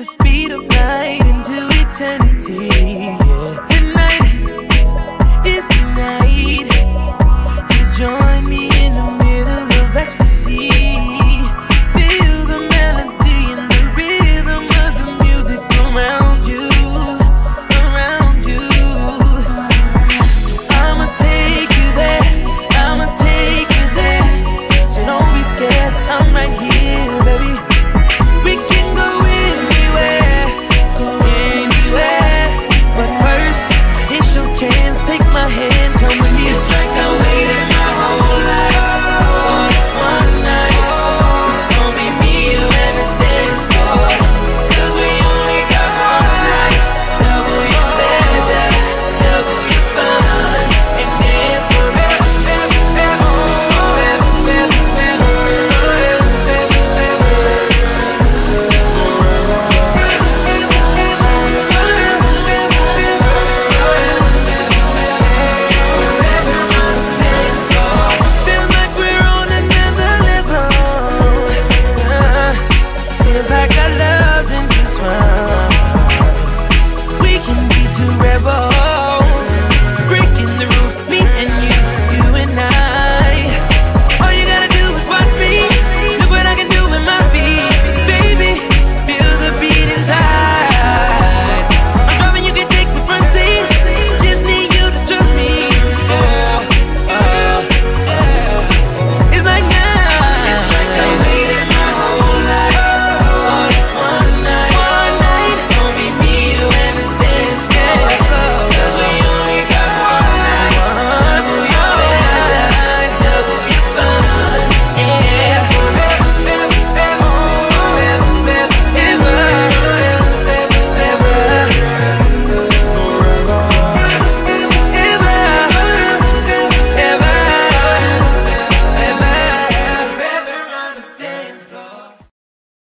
the speed of light into eternity.